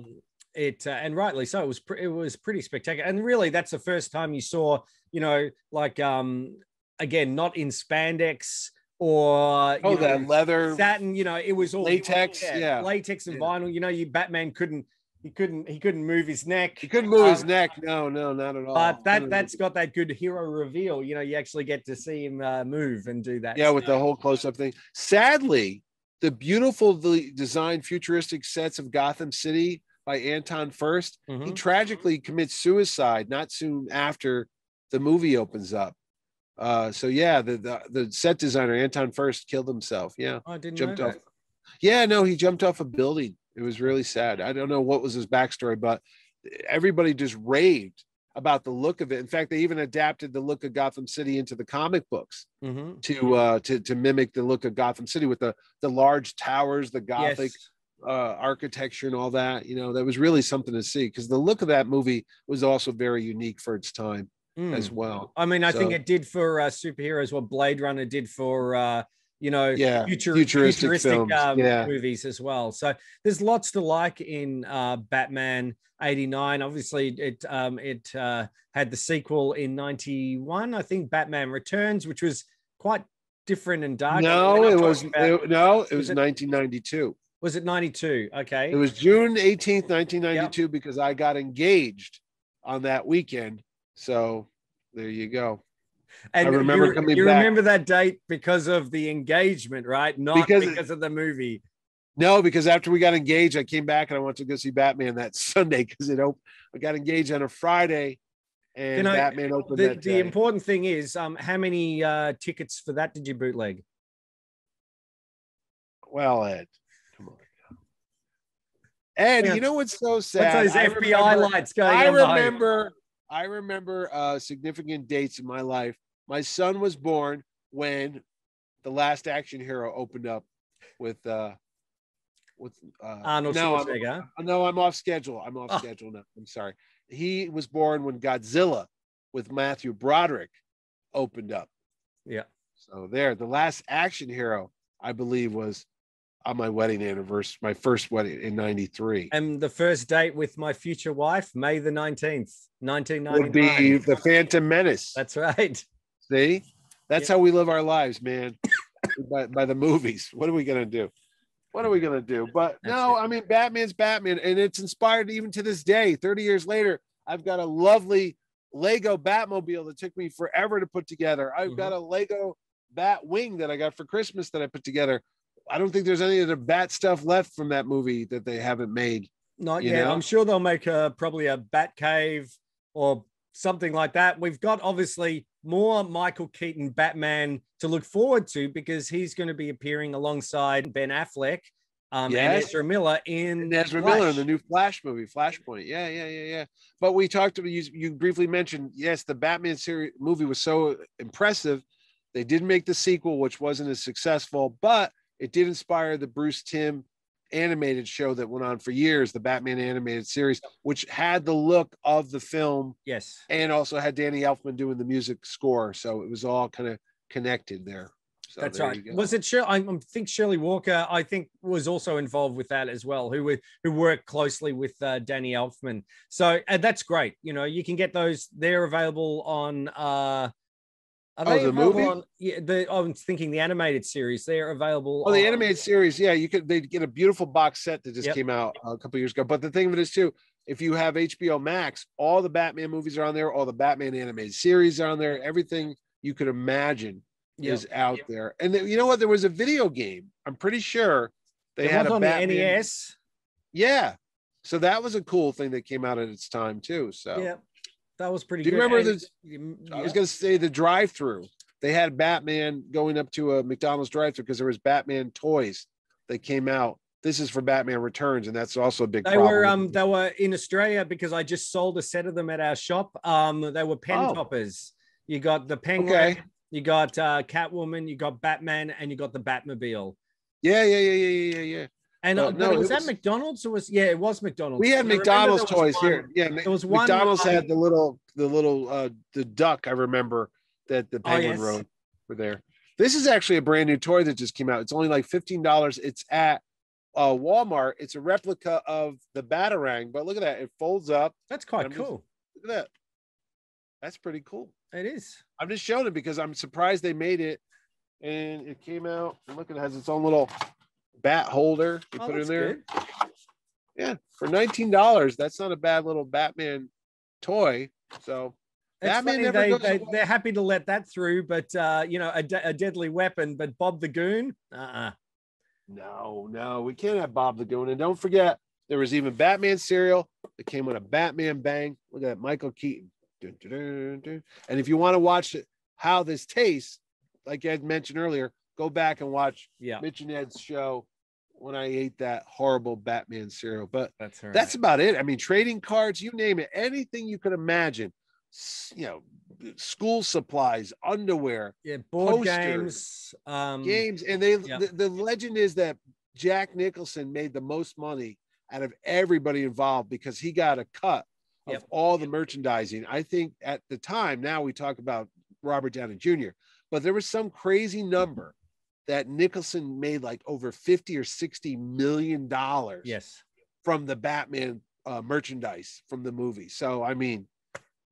It uh, and rightly so. It was pre- it was pretty spectacular. And really, that's the first time you saw, you know, like um again, not in spandex or oh, know, that leather. satin. You know, it was all Latex, yeah. latex and Yeah. vinyl. You know, you Batman couldn't he couldn't he couldn't move his neck. he couldn't move his um, neck. No, no, not at all. But that no, that's got that good hero reveal. You know, you actually get to see him uh, move and do that. yeah, with the whole close up thing. Sadly, the beautifully designed futuristic sets of Gotham City by Anton Furst, he Mhm. tragically commits suicide not soon after the movie opens up. Uh, so yeah, the, the the set designer Anton Furst killed himself. Yeah. I didn't jumped know off. that. Yeah, no, he jumped off a building. It was really sad. I don't know what was his backstory, but everybody just raved about the look of it. In fact, they even adapted the look of Gotham City into the comic books Mhm. to uh to to mimic the look of Gotham City with the the large towers, the gothic Yes. uh architecture and all that. You know, that was really something to see because the look of that movie was also very unique for its time Mm. as well. I mean, I think it did for uh, superheroes what Blade Runner did for uh, you know Yeah, future, futuristic futuristic, films, um, yeah. movies as well. So there's lots to like in uh, Batman '89. Obviously, it um, it uh, had the sequel in '91. I think Batman Returns, which was quite different and dark. No, it was about- it- no, it Was was it- 1992. was it '92? Okay. It was June 18th, 1992, because I got engaged on that weekend. So there you go. And I remember you, coming you back. remember that date because of the engagement, right? Not Because- because, of the movie. No, because after we got engaged, I came back and I went to go see Batman that <laughs> Sunday because it opened. I got engaged on a Friday and You know, Batman opened the, that the important thing is um how many uh tickets for that did you bootleg well, Ed, come on. Ed, Yeah. you know what's so what's sad? those I fbi remember- lights going I remember I remember uh, significant dates in my life. My son was born when the last action hero opened up with uh with uh Arnold no, I'm- no, I'm off schedule. I'm off Oh. schedule now. I'm sorry. He was born when Godzilla with Matthew Broderick opened up. Yeah. So there, the last action hero, I believe, was on my wedding anniversary, my first wedding in '93. And the first date with my future wife, May the 19th, 1999. Would be the Phantom Menace. That's right. See, that's Yeah. how we live our lives, man. <coughs> by, by the movies. What are we gonna do? What are we gonna do? But That's no, it. I mean Batman's Batman, and it's inspired even to this day. Thirty years later, I've got a lovely Lego Batmobile that took me forever to put together. I've Mm-hmm. got a Lego Bat Wing that I got for Christmas that I put together. I don't think there's any of the Bat stuff left from that movie that they haven't made. Not yet. know? I'm sure they'll make a probably a Bat Cave or something like that. We've got obviously more Michael Keaton Batman to look forward to because he's going to be appearing alongside Ben Affleck um, and Yes. Ezra Miller in And Ezra Flash. Miller in the new Flash movie, Flashpoint. Yeah, yeah, yeah, yeah. But we talked about you. You briefly mentioned yes, the Batman series movie was so impressive. They did make the sequel, which wasn't as successful, but it did inspire the Bruce Timm animated show that went on for years, the Batman animated series, which had the look of the film Yes. and also had Danny Elfman doing the music score. So it was all kind of connected there. So That's there right. Was it Shir- I think Shirley Walker? I think was also involved with that as well. Who were who worked closely with uh, Danny Elfman. So uh, that's great. You know, you can get those. They're available on. uh Oh, they the movie? On, yeah, the, I'm thinking the animated series. They're available. Oh, the on- animated series, yeah, you could they get a beautiful box set that just Yep. came out a couple years ago. But the thing of it is too, if you have HBO Max, all the Batman movies are on there, all the Batman animated series are on there, everything you could imagine Yeah. is out there. And then, you know what? There was a video game. I'm pretty sure they It had a on Batman. the NES. Yeah. So that was a cool thing that came out at its time too. So Yeah, that was pretty Do you good. remember the- Mm, I was gonna say the drive-through. They had Batman going up to a McDonald's drive-through because there was Batman toys that came out. This is for Batman Returns, and that's also a big They problem. were um they were in Australia because I just sold a set of them at our shop. Um, they were pen Oh. toppers. You got the penguin, Okay. you got uh, Catwoman, you got Batman, and you got the Batmobile. Yeah, yeah, yeah, yeah, yeah, yeah, yeah. And Well, uh, no, but was that McDonald's or was yeah, it was McDonald's. We had McDonald's toys one- here. Yeah, There was one McDonald's had the little, the little, uh, the duck. I remember that the Oh, penguin yes. rode were there. This is actually a brand new toy that just came out. It's only like fifteen dollars. It's at uh, Walmart. It's a replica of the Batarang, but look at that. It folds up. That's quite I'm just- cool. Look at that. That's pretty cool. It is. I'm just showing it because I'm surprised they made it, and it came out. and Look, it has its own little bat holder. You Oh, put it in there. good. Yeah, for nineteen dollars, that's not a bad little Batman toy. So It's Batman funny, never they, they, they're happy to let that through, but uh, you know, a, de- a deadly weapon. But Bob the Goon, uh-uh. no, no, we can't have Bob the Goon. And don't forget, there was even Batman cereal that came with a Batman bang. Look at that, Michael Keaton. Dun, dun, dun. And if you want to watch how this tastes, like Ed mentioned earlier, go back and watch yeah, Mitch and Ed's show when I ate that horrible Batman cereal. But that's all that's about it. I mean, trading cards, you name it, anything you could imagine. You know, school supplies, underwear, yeah, board posters, games, um, games, and they yeah. the, the legend is that Jack Nicholson made the most money out of everybody involved because he got a cut of Yep. all the merchandising. I think at the time, now we talk about Robert Downey Jr., but there was some crazy number that Nicholson made like over 50 or 60 million dollars Yes. from the Batman uh, merchandise from the movie. So I mean,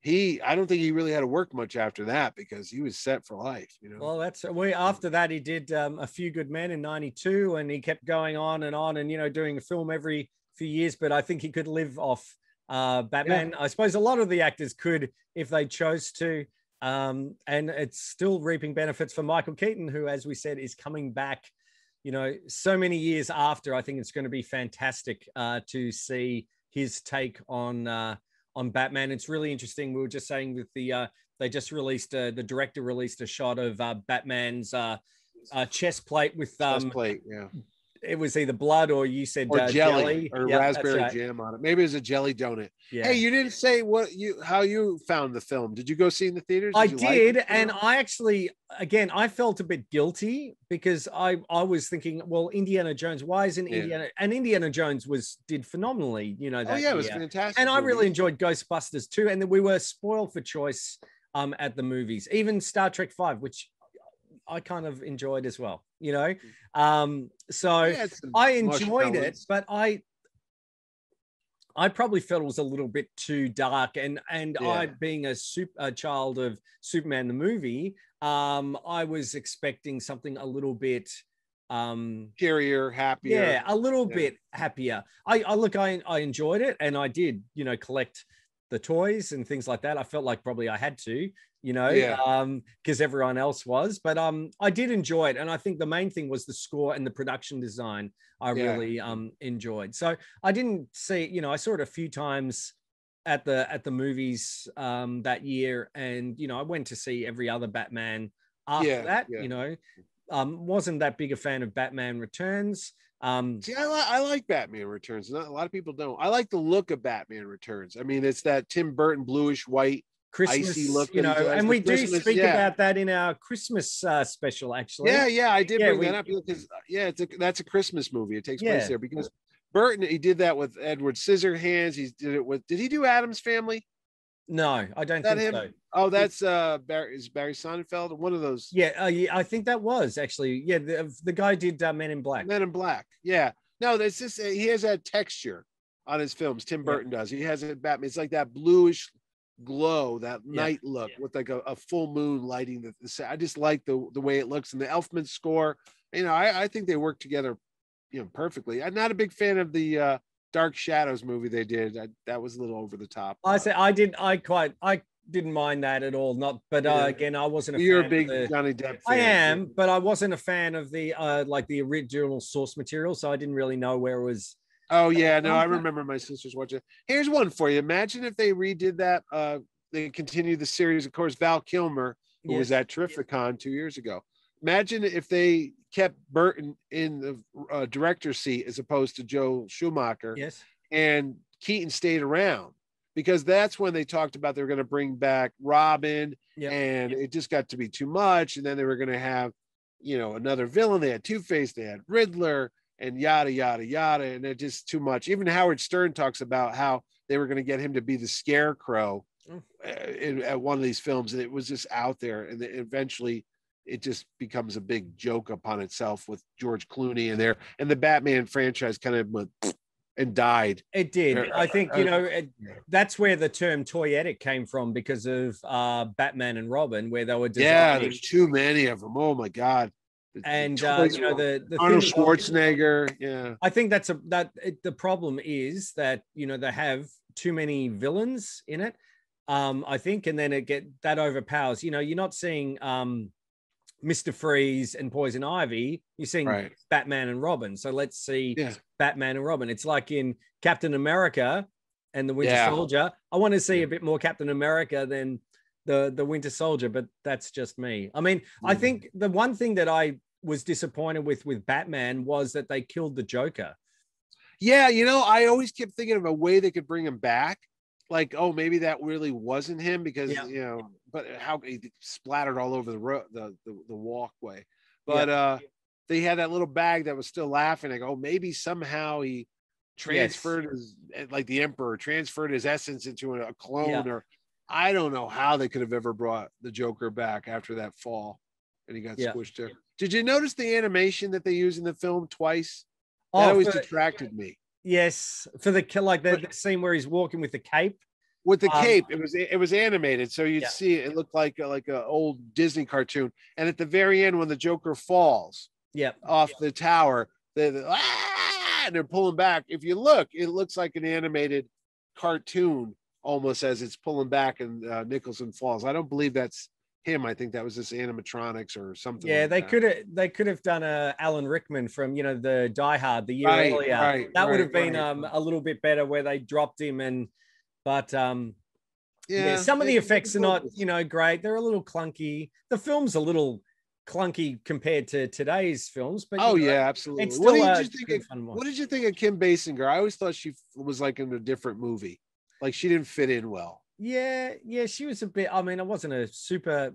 he I don't think he really had to work much after that because he was set for life. You know. Well, that's we after that he did um, a few good men in '92, and he kept going on and on, and you know doing a film every few years. But I think he could live off uh, Batman. I suppose a lot of the actors could if they chose to. Um, and it's still reaping benefits for Michael Keaton, who, as we said, is coming back. You know, so many years after, I think it's going to be fantastic uh, to see his take on uh, on Batman. It's really interesting. We were just saying with the uh, they just released uh, the director released a shot of uh, Batman's uh, chest plate with Chest um, plate, yeah. It was either blood or you said or uh, jelly, or Yeah, that's raspberry right. jam on it. Maybe it was a jelly donut. Yeah. Hey, you didn't say what you how you found the film. Did you go see in the theaters? I you like did, it? and I actually, again, I felt a bit guilty because I, I was thinking, well, Indiana Jones. Why isn't Yeah. Indiana? And Indiana Jones was did phenomenally, you know. oh That yeah, it was fantastic. and I really enjoyed Ghostbusters too. And then we were spoiled for choice um, at the movies, even Star Trek Five, which I kind of enjoyed as well. You know, um, so Yeah, I enjoyed it, but I I probably felt it was a little bit too dark. And and I being a super a child of Superman the movie, um, I was expecting something a little bit um Superior, happier. yeah, a little Yeah. bit happier. I, I look, I I enjoyed it and I did, you know, collect the toys and things like that. I felt like probably I had to, you know, Yeah. um, because everyone else was. But um, I did enjoy it, and I think the main thing was the score and the production design. I Yeah. really um enjoyed. So I didn't see, you know, I saw it a few times at the at the movies um that year, and you know, I went to see every other Batman after Yeah, that. You know, um, wasn't that big a fan of Batman Returns. Um, See, I, li- I like Batman Returns. Not, a lot of people don't. I like the look of Batman Returns. I mean, it's that Tim Burton bluish white. Christmas, look you know, and we do Christmas- speak yeah. about that in our Christmas uh, special, actually. Yeah, yeah, I did Yeah, bring we- that up because yeah, it's a, that's a Christmas movie. It takes Yeah. place there because Burton he did that with Edward Scissorhands. He did it with. Did he do Addams Family? No, I don't That think him? so. Oh, that's uh Barry is Barry Sonnenfeld. One of those Yeah, uh, yeah, I think that was actually. Yeah, the, the guy did uh, Men in Black. Men in Black. Yeah. No, that's just he has that texture on his films. Tim Yeah. Burton does. He has it. Batman. It's like that bluish glow, that Yeah, night look yeah. with like a, a full moon lighting the, the. I just like the the way it looks and the Elfman score. You know, I, I think they work together, you know, perfectly. I'm not a big fan of the uh Dark Shadows movie they did. I, that was a little over the top. I said I didn't, I quite. I didn't mind that at all. Not, but uh, Yeah. again, I wasn't a. you're fan a big Of the, Johnny Depp. Fan. I am, but I wasn't a fan of the uh like the original source material, so I didn't really know where it was. Oh yeah, no, I remember my sisters watching. Here's one for you. Imagine if they redid that. Uh, they continued the series. Of course, Val Kilmer, who was Yes. at Terrificon two years ago. Imagine if they kept Burton in the uh, director's seat as opposed to Joe Schumacher, Yes. and Keaton stayed around because that's when they talked about they were going to bring back Robin, Yeah. and it just got to be too much. And then they were going to have, you know, another villain. They had Two Face, they had Riddler, and yada yada yada, and it just too much. Even Howard Stern talks about how they were going to get him to be the Scarecrow Mm. uh, in, at one of these films, and it was just out there, and then eventually. It just becomes a big joke upon itself with George Clooney in there, and the Batman franchise kind of went and died. It did. Uh, I think uh, you know it, that's where the term toyetic came from because of uh, Batman and Robin, where they were Yeah, there's too many of them. Oh my god! The- the and uh, you know the the Arnold Schwarzenegger. Yeah, I think that's a that it, the problem is that you know they have too many villains in it. Um, I think, and then it get that overpowers. You know, you're not seeing um, Mister Freeze and Poison Ivy. You're seeing right. Batman and Robin. So let's see Yeah. Batman and Robin. It's like in Captain America and the Winter Yeah. Soldier. I want to see a bit more Captain America than the the Winter Soldier, but that's just me. I mean, I Mhm. think the one thing that I was disappointed with with Batman was that they killed the Joker. Yeah, you know, I always kept thinking of a way they could bring him back. Like, oh, maybe that really wasn't him because Yeah. you know, but how he splattered all over the road, the, the the walkway. But uh they had that little bag that was still laughing. I go, oh, maybe somehow he transferred his eh, like the emperor transferred his essence into a, clone Yeah. or I don't know how they could have ever brought the Joker back after that fall and he got Yeah. squished there. Did you notice the animation that they use in the film twice? That Oh, always for- detracted me. yes, for the like the, the scene where he's walking with the cape. With the Um, cape, it was it was animated, so you'd Yeah. see it. It looked like like an old Disney cartoon. And at the very end, when the Joker falls Yeah, off the tower, they they- ah, and they're pulling back. If you look, it looks like an animated cartoon almost as it's pulling back and uh, Nicholson falls. I don't believe that's him. I think that was just animatronics or something. yeah. like They could have they could have done a Alan Rickman from you know the Die Hard the year Right, earlier. right, that would right, have been um a little bit better where they dropped him and but um yeah, some of the effects are not you know great they're a little clunky the film's a little clunky compared to today's films. But Oh know, yeah, absolutely. What did you think? Of, what did you think of Kim Basinger? I always thought she was like in a different movie. Like she didn't fit in well. Yeah, yeah, she was a bit. I mean, I wasn't a super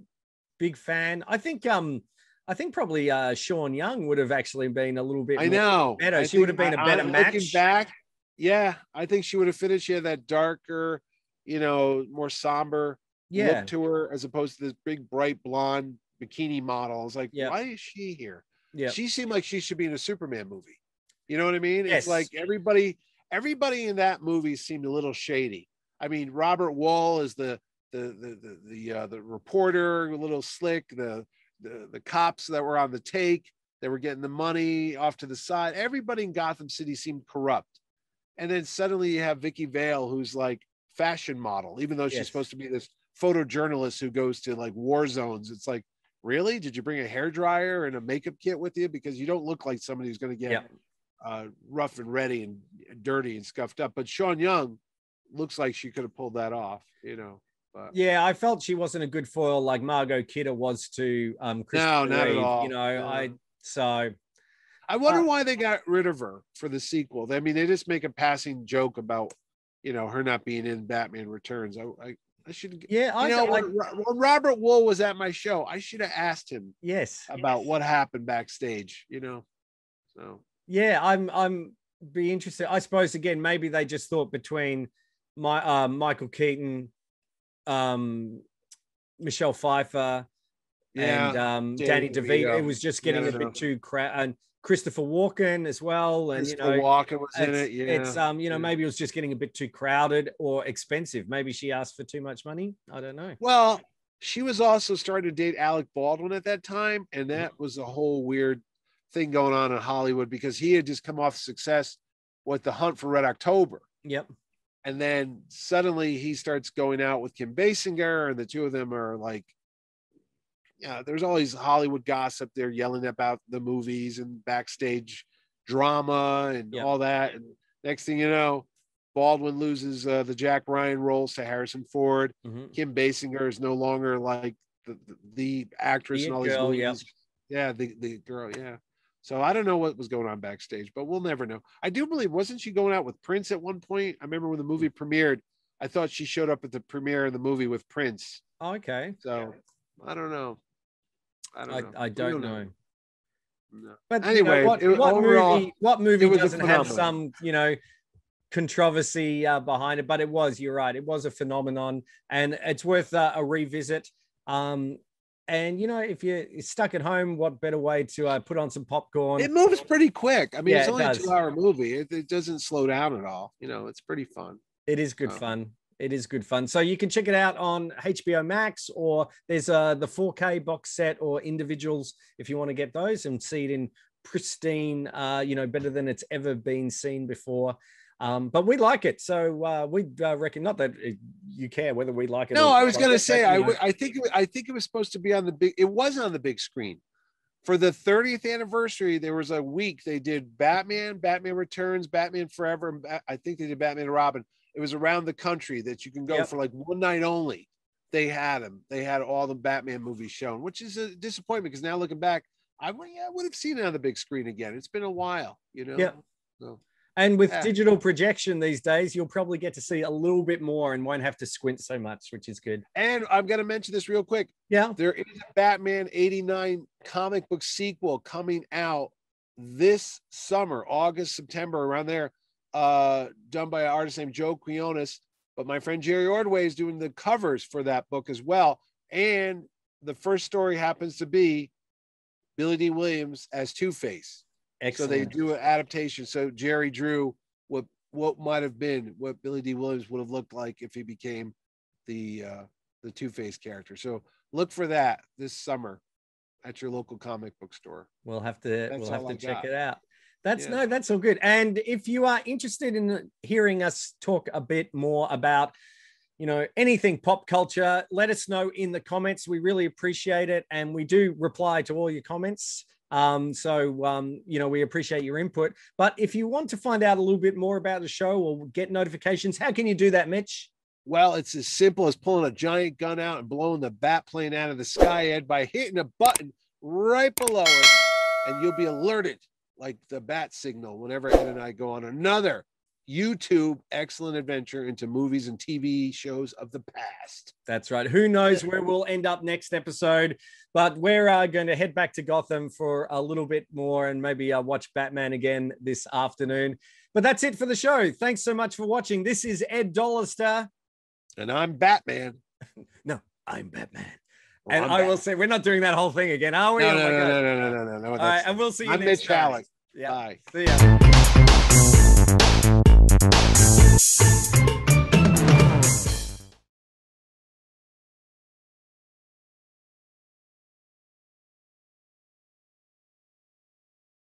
big fan. I think, um, I think probably uh Sean Young would have actually been a little bit. I know. better. I She would have been a better I'm Looking match. back, yeah, I think she would have fitted. She had that darker, you know, more somber Yeah, look to her as opposed to this big bright blonde bikini model. I was like, Yeah. why is she here? yeah, She seemed like she should be in a Superman movie. You know what I mean? Yes. It's like everybody, everybody in that movie seemed a little shady. I mean, Robert Wuhl is the the the the the, uh, the reporter, a little slick. The, the the cops that were on the take, they were getting the money off to the side. Everybody in Gotham City seemed corrupt. And then suddenly you have Vicki Vale, who's like fashion model, even though she's Yes. supposed to be this photojournalist who goes to like war zones. It's like, really? Did you bring a hair dryer and a makeup kit with you? Because you don't look like somebody who's going to get Yeah. uh, rough and ready and dirty and scuffed up. But Sean Young looks like she could have pulled that off, you know. But yeah. I felt she wasn't a good foil like Margot Kidder was to um. No, Christopher not at all. You know, No. I so I wonder Uh, why they got rid of her for the sequel. I mean, they just make a passing joke about, you know, her not being in Batman Returns. I, I, I should, yeah, I, know, when, when Robert Wuhl was at my show, I should have asked him yes about what happened backstage, you know. So Yeah, I'm I'm be interested. I suppose again, maybe they just thought between my uh, Michael Keaton, um, Michelle Pfeiffer, and um, Danny DeVito, DeVito. it was just getting a bit too crowded. And Christopher Walken as well, and you know, Walken was in it. Yeah, it's um, you know, yeah. maybe it was just getting a bit too crowded or expensive. Maybe she asked for too much money. I don't know. Well, she was also starting to date Alec Baldwin at that time, and Mm-hmm. that was a whole weird thing going on in Hollywood because he had just come off success with the Hunt for Red October, Yep. and then suddenly he starts going out with Kim Basinger, and the two of them are like, yeah, there's all these Hollywood gossip. They're yelling about the movies and backstage drama and Yeah. all that, and next thing you know. Baldwin loses uh, the Jack Ryan roles to Harrison Ford. Mhm. Kim Basinger is no longer like the, the, the actress The in all it these movies. yeah. Yeah, the, the girl, yeah. So I don't know what was going on backstage, but we'll never know. I do believe wasn't she going out with Prince at one point? I remember when the movie premiered, I thought she showed up at the premiere of the movie with Prince. Oh, Okay. So I don't know. I don't I, know. I We don't know. No. But Anyway, you know, what, it what overall, movie? What movie was doesn't have some, you know, controversy uh, behind it? But it was. You're right. It was a phenomenon, and it's worth uh, a revisit. Um, and you know, if you're stuck at home, what better way to uh, put on some popcorn? It moves pretty quick. I mean, Yeah, it's it only a two-hour movie. It, it doesn't slow down at all. You know, it's pretty fun. It is good Oh. fun. It is good fun. So you can check it out on HBO Max, or there's uh, the 4K box set or individuals if you want to get those and see it in pristine, uh, you know, better than it's ever been seen before. Um, but we like it, so uh, we uh, reckon not that it, you care whether we like it. No, I was gonna say but, I, w- I think it, I think it was supposed to be on the big. It was on the big screen for the 30th anniversary. There was a week they did Batman, Batman Returns, Batman Forever, and Ba- I think they did Batman and Robin. It was around the country that you can go Yep. for like one night only. They had them. They had all the Batman movies shown, which is a disappointment because now looking back, I would yeah, I would have seen it on the big screen again. It's been a while, you know. Yep. So And with Yeah. digital projection these days, you'll probably get to see a little bit more and won't have to squint so much, which is good. and I'm gonna mention this real quick. Yeah. There is a Batman 89 comic book sequel coming out this summer, August, September, around there, uh, done by an artist named Joe Quinones. But my friend Jerry Ordway is doing the covers for that book as well. And the first story happens to be Billy Dee Williams as Two Face. So they do an adaptation. So Jerry drew what what might have been what Billy Dee Williams would have looked like if he became the uh the Two Face character. So look for that this summer at your local comic book store. We'll have to That's we'll have to I check got. it out. That's Yeah. no, that's all good. And if you are interested in hearing us talk a bit more about, you know, anything pop culture, let us know in the comments. We really appreciate it, and we do reply to all your comments. Um, so um, you know, we appreciate your input. But if you want to find out a little bit more about the show or get notifications, how can you do that, Mitch? Well, it's as simple as pulling a giant gun out and blowing the bat plane out of the sky, Ed, by hitting a button right below it, and you'll be alerted like the bat signal whenever Ed and I go on another YouTube excellent adventure into movies and TV shows of the past. That's right. Who knows where we'll end up next episode, but we're uh, going to head back to Gotham for a little bit more and maybe uh, watch Batman again this afternoon. But that's it for the show. Thanks so much for watching. This is Ed Dollister. And I'm Batman. <laughs> no, I'm Batman and I will say we're not doing that whole thing again, are we? No, oh no, no, no, no, no, no, All right, and we'll see you. I'm Mitch Vallick. Yeah. Bye. See ya.